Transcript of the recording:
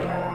Yeah.